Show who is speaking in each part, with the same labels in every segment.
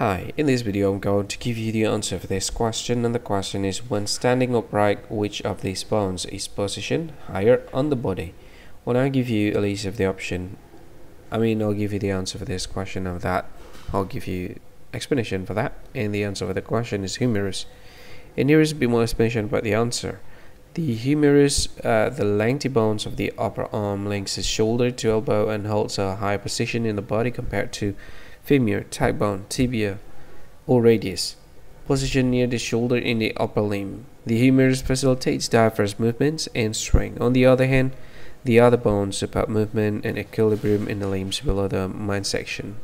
Speaker 1: Hi, in this video I'm going to give you the answer for this question and the question is when standing upright which of these bones is positioned higher on the body? When I give you a list of the option, I mean I'll give you the answer for this question of that I'll give you explanation for that and the answer for the question is humerus. And here is a bit more explanation about the answer. The humerus, uh, the lengthy bones of the upper arm links the shoulder to elbow and holds a higher position in the body compared to femur, thigh bone, tibia, or radius. Position near the shoulder in the upper limb. The humerus facilitates diaphragm movements and strength. On the other hand, the other bones support movement and equilibrium in the limbs below the midsection.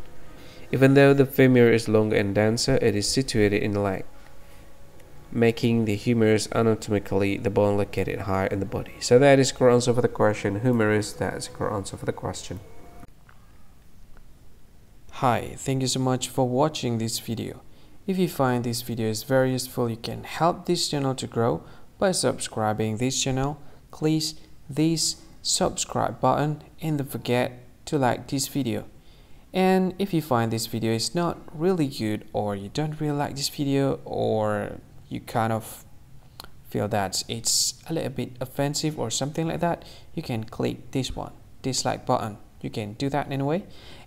Speaker 1: Even though the femur is longer and denser, it is situated in the leg, making the humerus anatomically the bone located higher in the body. So that is correct answer for the question. Humerus, that is correct answer for the question.
Speaker 2: Hi, thank you so much for watching this video. If you find this video is very useful, you can help this channel to grow by subscribing this channel. Please this subscribe button and don't forget to like this video. And if you find this video is not really good or you don't really like this video or you kind of feel that it's a little bit offensive or something like that, you can click this one, dislike button. You can do that anyway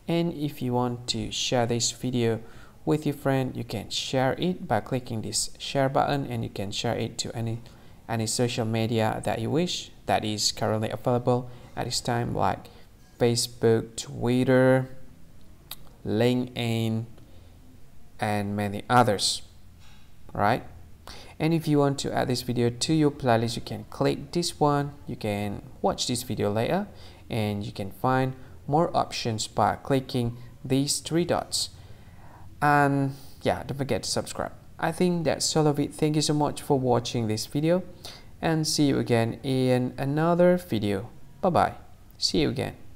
Speaker 2: and if you want to share this video with your friend you can share it by clicking this share button and you can share it to any any social media that you wish that is currently available at this time like Facebook, Twitter, LinkedIn and many others right? And if you want to add this video to your playlist you can click this one. You can watch this video later and you can find more options by clicking these three dots. And yeah don't forget to subscribe. I think that's all of it. Thank you so much for watching this video and see you again in another video. Bye bye see you again